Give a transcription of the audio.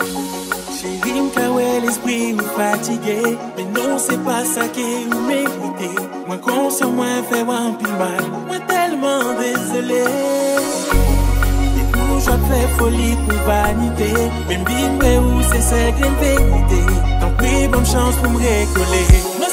Chérie, m'kawè l'esprit ou fatigué. Mais non, c'est pas ça qui est ou mérité Moi conscient, moi fait un pile mal. Moi tellement désolé. Et tout, je fais folie pour vanité. Même bien, où c'est ça que vérité? Tant pis, bonne chance pour me récoller.